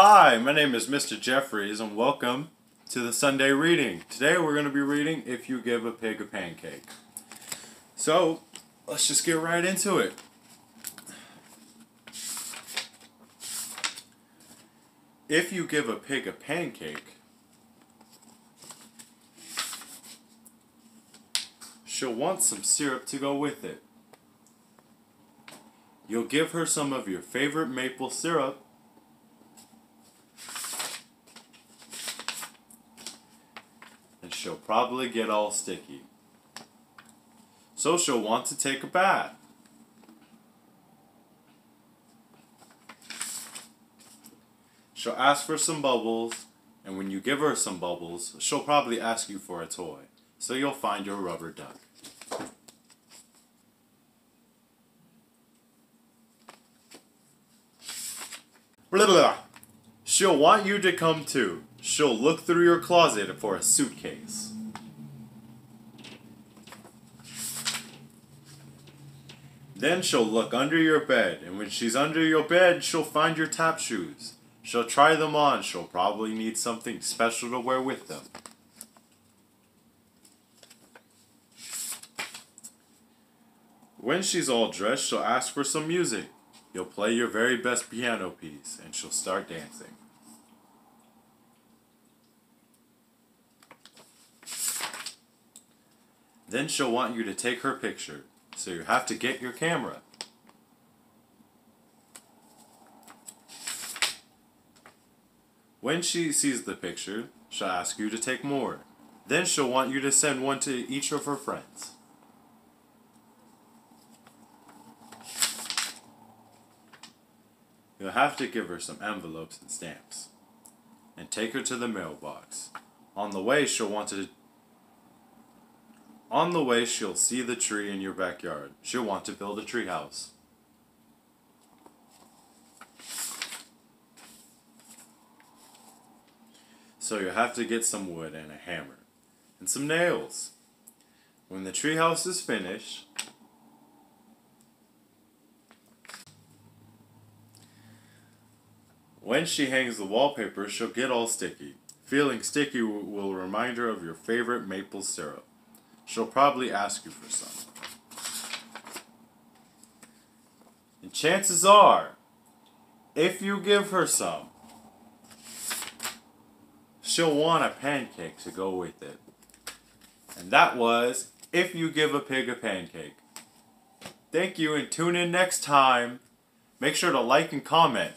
Hi, my name is Mr. Jeffries, and welcome to the Sunday reading. Today we're going to be reading If You Give a Pig a Pancake. So, let's just get right into it. If you give a pig a pancake, she'll want some syrup to go with it. You'll give her some of your favorite maple syrup she'll probably get all sticky. So she'll want to take a bath. She'll ask for some bubbles, and when you give her some bubbles, she'll probably ask you for a toy. So you'll find your rubber duck. Blah, blah, blah. She'll want you to come too. She'll look through your closet for a suitcase. Then she'll look under your bed, and when she's under your bed, she'll find your tap shoes. She'll try them on. She'll probably need something special to wear with them. When she's all dressed, she'll ask for some music. You'll play your very best piano piece, and she'll start dancing. Then she'll want you to take her picture, so you have to get your camera. When she sees the picture, she'll ask you to take more. Then she'll want you to send one to each of her friends. You'll have to give her some envelopes and stamps. And take her to the mailbox. On the way, she'll want to. On the way, she'll see the tree in your backyard. She'll want to build a treehouse. So you'll have to get some wood and a hammer and some nails. When the treehouse is finished, when she hangs the wallpaper, she'll get all sticky. Feeling sticky will remind her of your favorite maple syrup. She'll probably ask you for some. And chances are, if you give her some, she'll want a pancake to go with it. And that was If You Give a Pig a Pancake. Thank you and tune in next time. Make sure to like and comment.